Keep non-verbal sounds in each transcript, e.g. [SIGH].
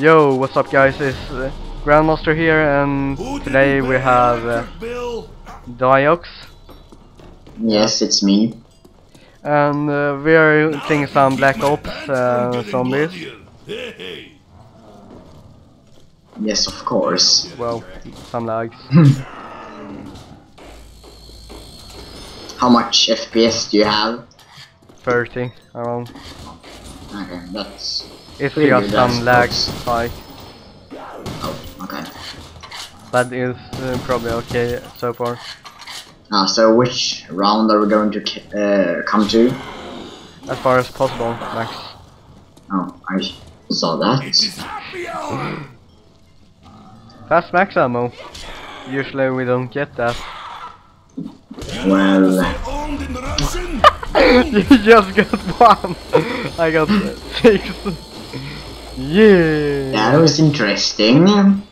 Yo, what's up guys? It's uh, Grandmaster here and today we have uh, Diox Yes, it's me. and uh, we are playing some Black Ops uh, zombies. Yes, of course. Well, some lags. [LAUGHS] How much FPS do you have? 30 around. Okay, that's... It's Pretty just good, I some lag spike. Oh, okay. That is uh, probably okay so far. Ah, so which round are we going to uh, come to? As far as possible, Max. Oh, I saw that. Fast max ammo. Usually we don't get that. Well, [LAUGHS] you just got one. I got six. Yeah. that was interesting.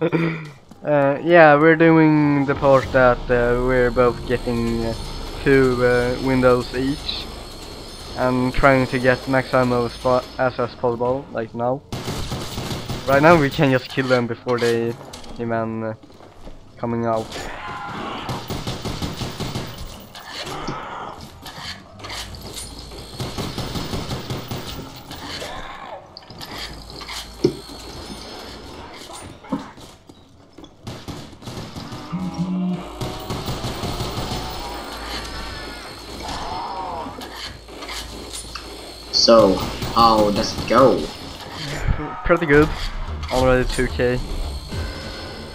[LAUGHS] Uh, yeah, we're doing the part that uh, we're both getting uh, two uh, windows each and trying to get max ammo as as as possible, like now. Right now we can just kill them before they even uh, coming out. So, how does it go? Pretty good. Already 2k.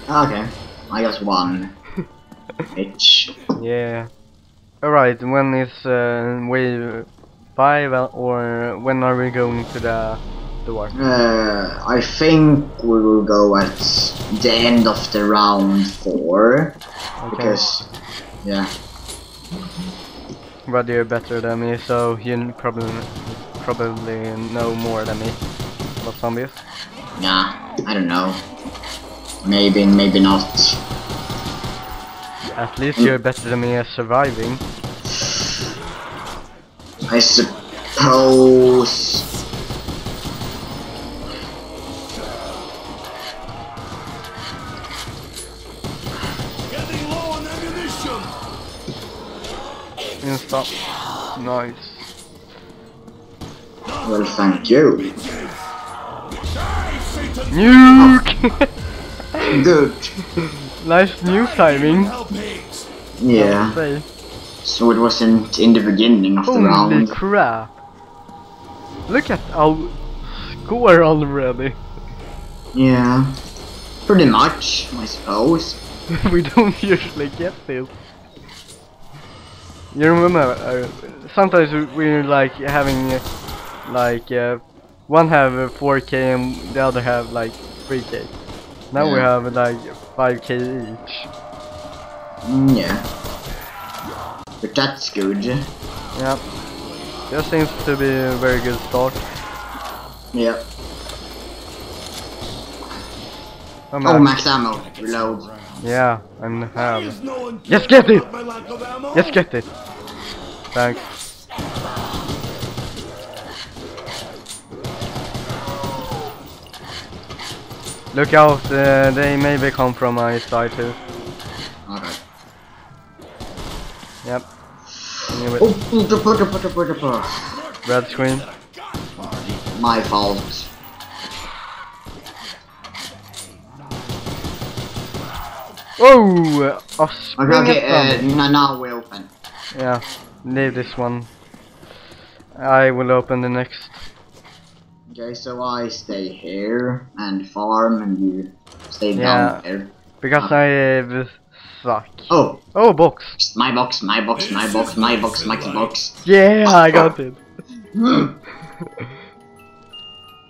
Okay, I got one. [LAUGHS] Bitch. Yeah. Alright, when is uh, wave 5 uh, or when are we going to the door? Uh, I think we will go at the end of the round four. Okay. Because, yeah. But you're better than me, so you probably probably know more than me about zombies. Nah, I don't know. Maybe, maybe not. At least you're better than me at surviving. I suppose. Getting low on ammunition. Insta. Nice. Well, thank you. Nuke! Good. nice new timing. Yeah. So it wasn't in the beginning of the Holy crap! Look at our score already. Yeah. Pretty much, I suppose. [LAUGHS] we don't usually get this. You remember, uh, sometimes we- we're like having uh, like uh, one have uh, 4k and the other have like 3k. Now we have like 5k each. Mm, yeah. But that's good. Yeah. That seems to be a very good start. Yeah. Oh, Oh, max ammo. Reload. Yeah, and Why have. is no Yes, get it! about My lack of ammo? Yes, get it! Thanks. Look out, uh, they maybe come from my side too. Okay. Yep. Knew it. Oh, puta. Red screen. My fault. Oh! Okay, spring okay, uh, now we open. Yeah, leave this one. I will open the next. Okay, so I stay here and farm and you stay Yeah. down there. Because I uh, suck. Oh, Oh, box! my box, my box, my box, my box, my box. Yeah, I got it! Got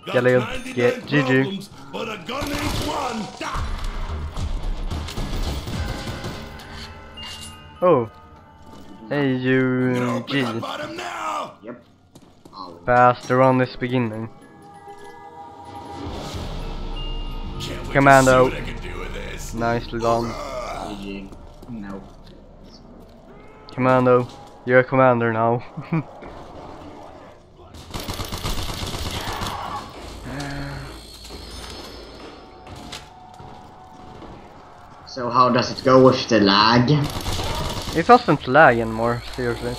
Galil, 99 get GG. But a gun ain't one. Oh. Hey, you Open up G. about him now. Yep. Oh, Fast around this beginning. Commando. Nicely done. No. Commando, you're a commander now. [LAUGHS] so how does it go with the lag? It doesn't lag anymore, seriously.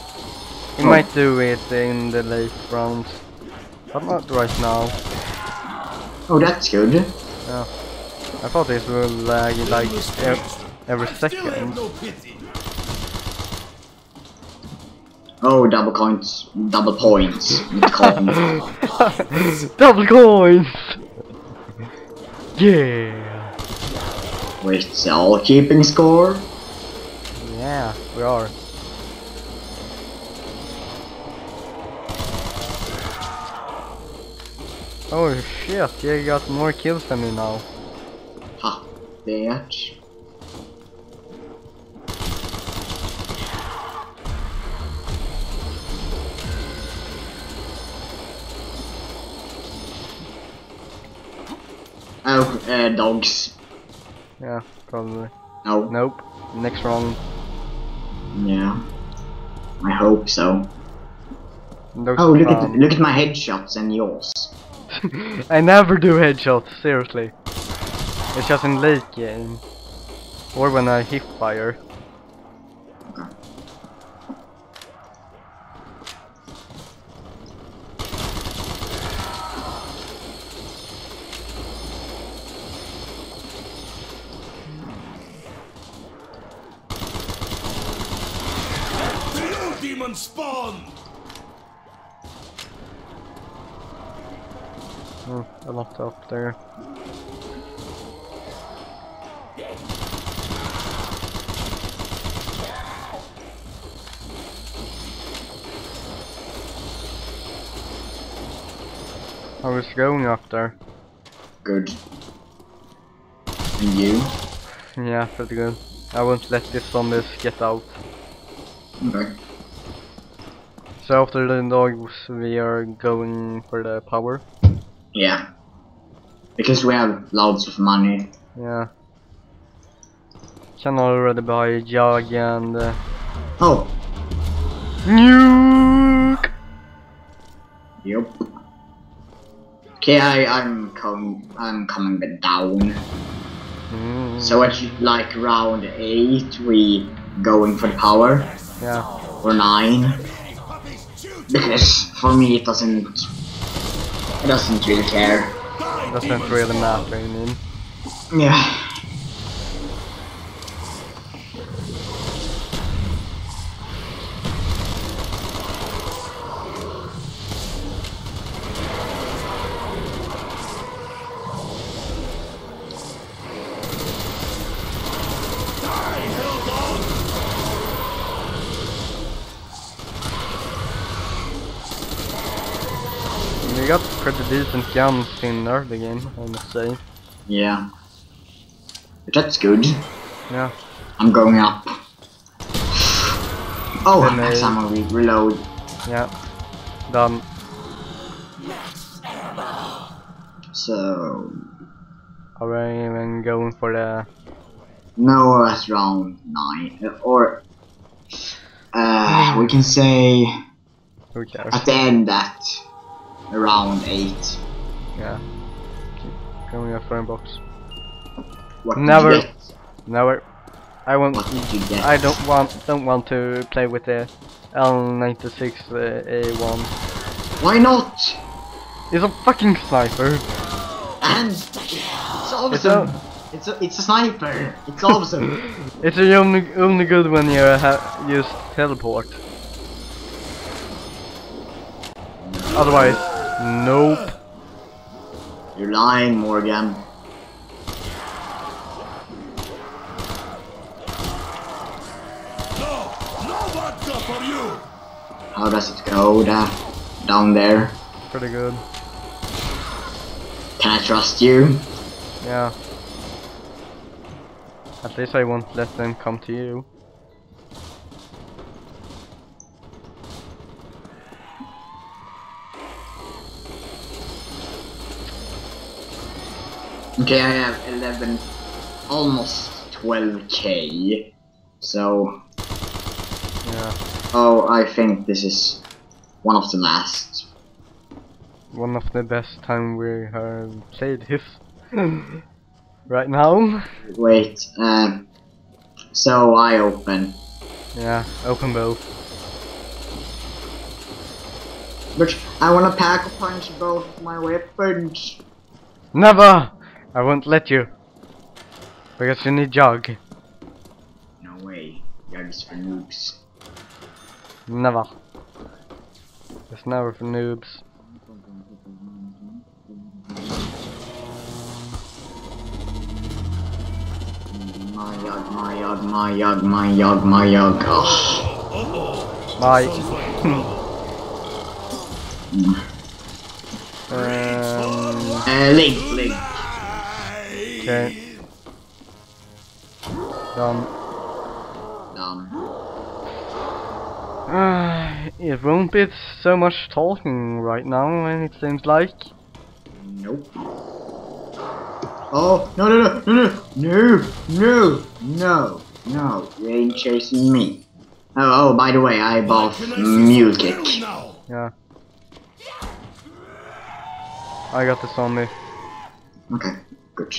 You oh. might do it in the late rounds, but not right now. Oh, that's good. Yeah. I thought this will lag like ev- every second. Oh, double coins, double points. It's. [LAUGHS] Double coins! Yeah! We're all keeping score. Yeah, we are. Oh shit, you got more kills than me now. Bitch. Oh, uh, dogs. Yeah, probably. No. Nope. Next round. Yeah. I hope so. Those Oh, look at um, look at my headshots and yours. [LAUGHS] I never do headshots, seriously. It's just in late game. Or when I hip fire. Demon spawn. Hmm, a lot up there. I was going up there. Good. And you? Yeah, pretty good. I won't let these zombies get out. Okay. So after the dogs, we are going for the power. Yeah. Because we have loads of money. Yeah. Can already buy a jug and uh, Oh, nuke. yep. Okay, I, I'm coming. I'm coming back down. Mm, So at like round eight, we going for the power yeah. or nine. Because for me, it doesn't. It doesn't really care. Die, Doesn't really matter. I mean. Yeah. Decent guns in early game, I must say. Yeah. But that's good. Yeah. I'm going up. Oh, Then next they- time I re reload. Yeah. Done. So Are we even going for the... no, that's round nine, Uh, or uh, we can say Who cares? at the end at around eight. Yeah. Keep going up for a box. What Never. Never. I won't... What did you get? I don't want don't want to play with the L96 uh, A1. Why not? It's a fucking sniper. And it's awesome. It's a, it's a sniper. It's awesome. [LAUGHS] It's only only good when you ha use teleport. Otherwise, nope. You're lying, Morgan. No, no vodka for you. How does it go da down there? Pretty good. Can I trust you? Yeah. At least I won't let them come to you. Okay, I have 11, almost 12k. So, Yeah. oh, I think this is one of the last. One of the best time we have played this. [LAUGHS] Right now? Wait, um, so I open. Yeah, open both. But I wanna pack a punch both my weapons. Never! I won't let you. Because you need jug. No way. Jugs for noobs. Never. It's never for noobs. My yug, my yug, my yug, my yug, my yug. Oh. Bye. [LAUGHS] [LAUGHS] um, Uh, link, link. Okay, done. Done. Uh, it won't be so much talking right now, and it seems like. Nope. Oh, no, no, no, no, no, no, no, no, you ain't chasing me. Oh, oh, by the way, I bought Can I see Mule some Kick. thrill now? Yeah. I got the zombie. Okay, good.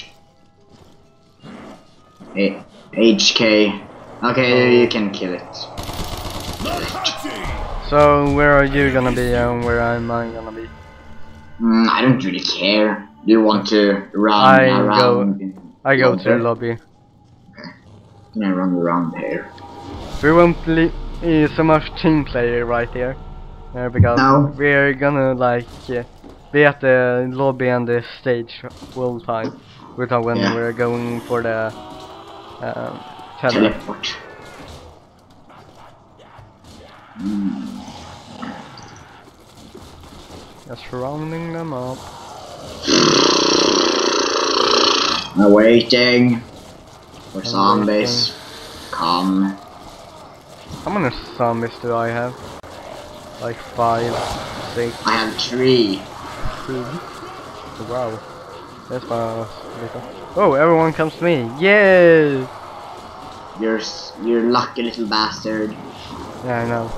A HK. Okay, you can kill it. So where are you gonna be and where am I gonna be? Mm, I don't really care. Do you want to run I around? go- I go to the Okay. lobby. Can I run around here? We won't be so much team player right here. Uh, because No. we're gonna like uh, be at the lobby and the stage all the time. Without when Yeah. we're going for the um. Teleport. Mm, Just rounding them up. I'm waiting for I'm zombies. Come. How many zombies do I have? Like five, six, I have three. two. Wow. That's my. Oh, everyone comes to me. Yes! You're you're lucky little bastard. Yeah, I know.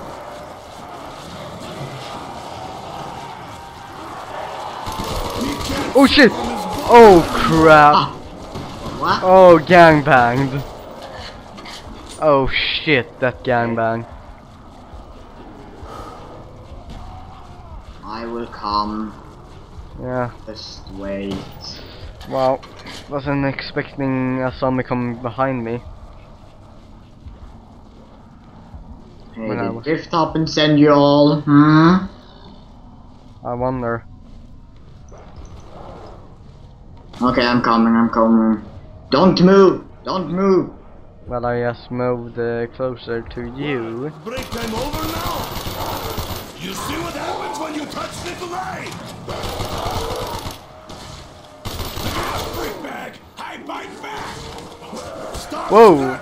Oh shit! Oh crap! Ah. What? Oh, gangbanged. Oh shit, that gangbang. I will come. Yeah, Just wait. Wow. Wasn't expecting a zombie coming behind me. Hey, When I did was- Drift up and send you all? Hmm? I wonder. Okay, I'm coming, I'm coming. Don't move! Don't move! Well, I just moved uh, closer to you. Break time over now! You see what happens when you touch little Whoa.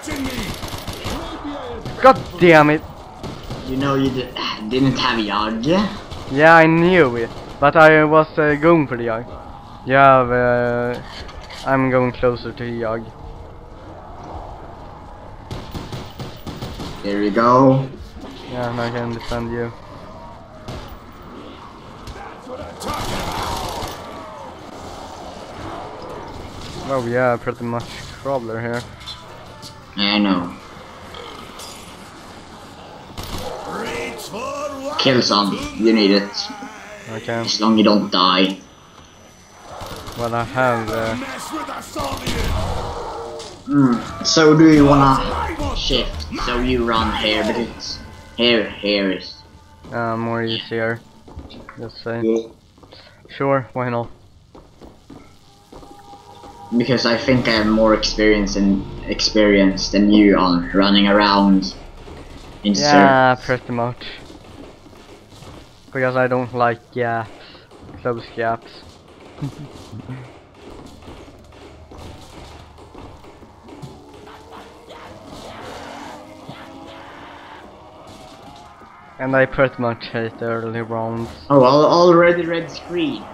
God damn it! You know you di- didn't have Yard. Yeah, I knew it, but I was uh, going for the Yag. Yeah, uh, I'm going closer to the Yag. There you go. Yeah, and I can defend you. That's what I'm talking about! Oh yeah, pretty much crawler here. I know. Reach for what? Kill some. You need it. Okay, As long you don't die. well I have uh, Mess with a Soviet! Hmm. So do you wanna shift? So you run here but it's here, here is. uh, more easier. Let's say. Yeah. Sure, why not? Because I think I have more experience and experience than you on running around in Yeah, circles. pretty much. Because I don't like gaps. Close gaps. [LAUGHS] and I pretty much hate the early rounds. Oh, al- already red screen.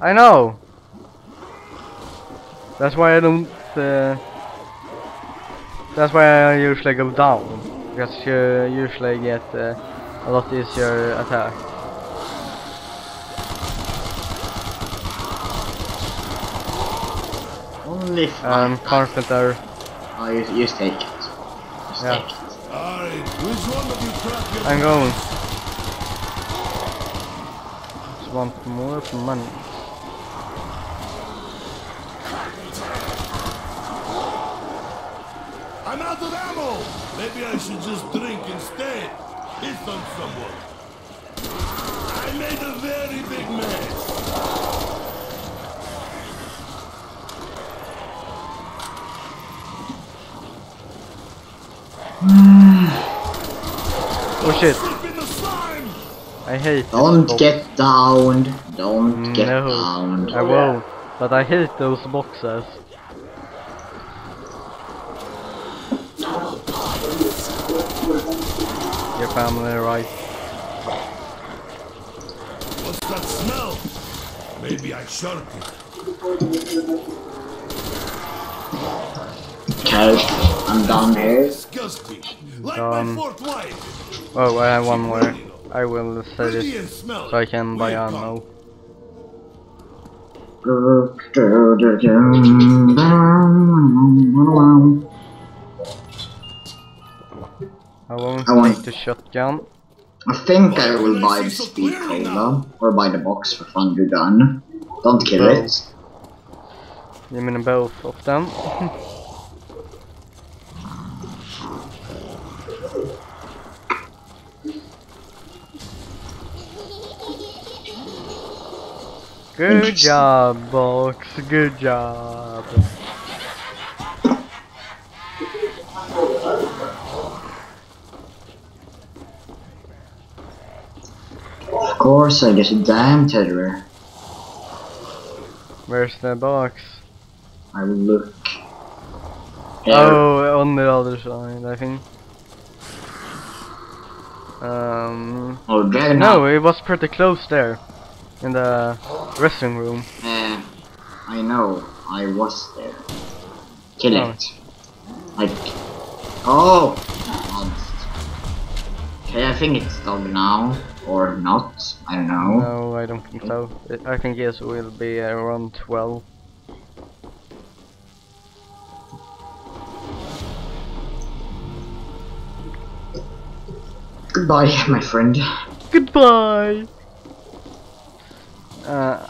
I know! That's why I don't... Uh, that's why I usually go down. Because you usually get uh, a lot easier attack. Only five. and carpenter. Oh, you, you just take it. Just Yeah. take it. Alright, which one you I'm going. Just want more money. I'm out of ammo! Maybe I should just drink instead. Hit on someone. I made a very big mess. Oh shit! Slip in the slime! I hate Don't this get downed. Don't get No. downed. I won't, but I hate those boxes. Your family, right? What's that smell? Maybe I shot it. Okay, I'm down here. Disgusting. Like Um, my fourth wife. Oh, I have one more. I will say Pretty this so I can buy Weird ammo. I won't I want- take the shotgun. I think I will buy the speed cola or buy the box for Thunder Gun. Don't kill No. it. You mean both of them? Good job, Box. Good job. Course, I get a damn tether. Where's the box? I will look. Oh, on the other side, I think. Um, oh, Dragon no, it was pretty close there, in the dressing room. Eh, I know. I was there. Kill Oh. it. Like. Oh! Okay, I think it's done now. Or not. I don't know. No, I don't think so. I think yes, will be around 12. Goodbye, my friend. Goodbye! Uh,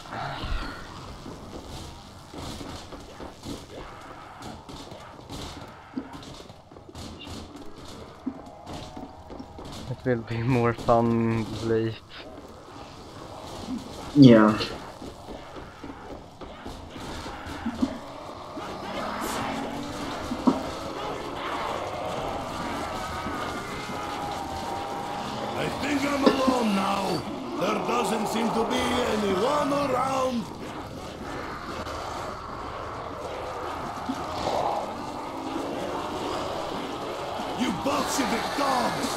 will be more fun late. Yeah. I think I'm alone now. There doesn't seem to be anyone around. You Bolshevik dogs!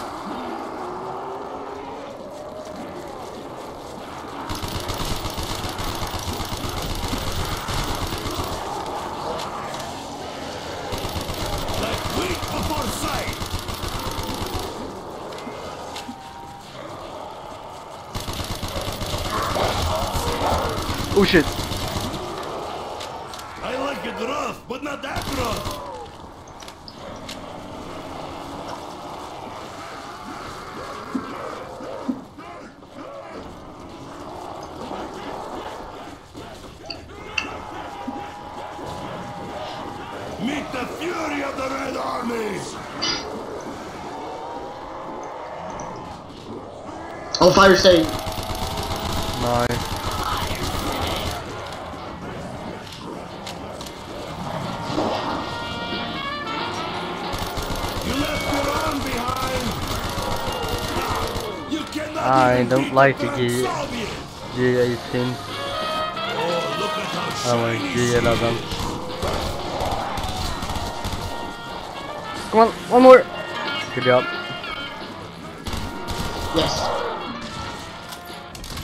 Like wheat before sight! Oh shit! I like it rough, but not that rough. Meet the fury of the Red Army! Oh, fire state! Don't like the the damn G- Soviets! G18. Oh, look at how Oh my shiny she G11. Come on, one more! Good job. Yes.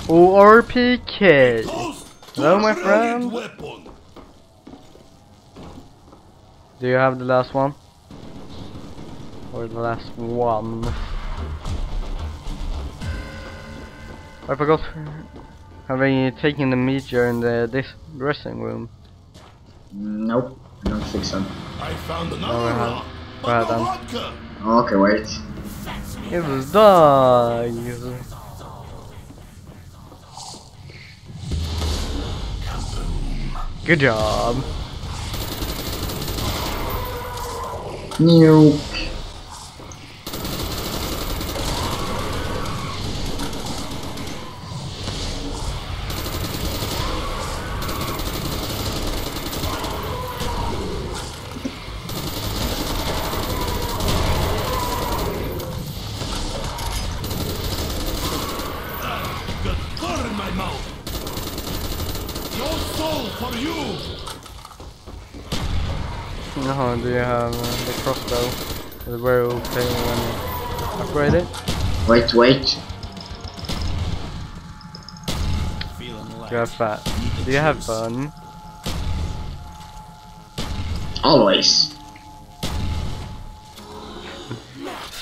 ORPK! Toast to Hello, my friend. Weapon. Do you have the last one? Or the last one? I forgot. Have I taken the meteor in the this dressing room? Nope, I don't think so. I found another Oh, yeah. rock. But Right no vodka. Oh, okay, wait. It was dogs. Good job. Nuke. Got fur in my mouth. No soul for you. No, do you have uh, the crossbow? The very okay when you upgrade it? Wait, wait. Do you have fat? Do you have fun? Always.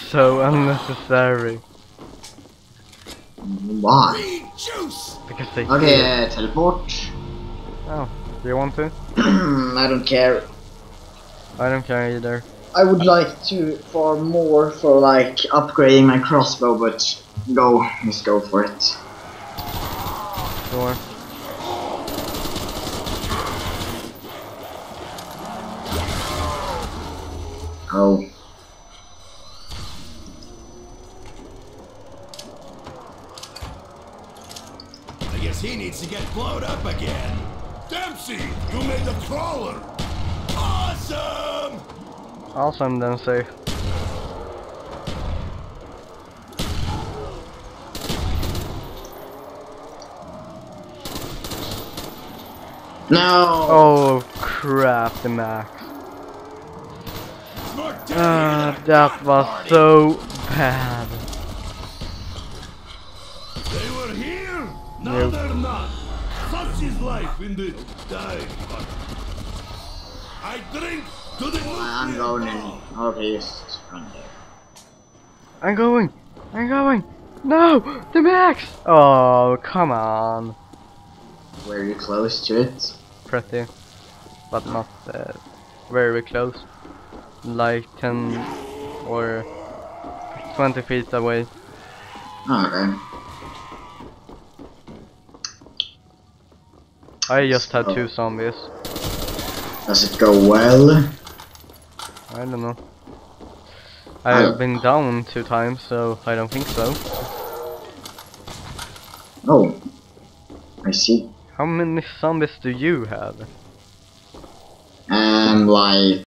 So unnecessary. Why? Because they Okay, uh, teleport. Oh, do you want to? [CLEARS THROAT] I don't care. I don't care either. I would like to for more for like upgrading my crossbow, but go, let's go for it. Sure. Oh, I guess he needs to get blowed up again. Dempsey, you made the crawler. Awesome. Awesome then, say. no! Oh crap, the max. Ah, that was so bad. They were here. Now Nope. they're not. Such is life in the dying. I drink I'm going in. Okay, run there. I'm going! I'm going! No! The max! Oh, come on. Were you close to it? Pretty. But not uh, very close. Like 10 or 20 feet away. Okay. I just had two zombies. Does it go well? I don't know. I- I've been down two times, so I don't think so. Oh. I see. How many zombies do you have? Um, like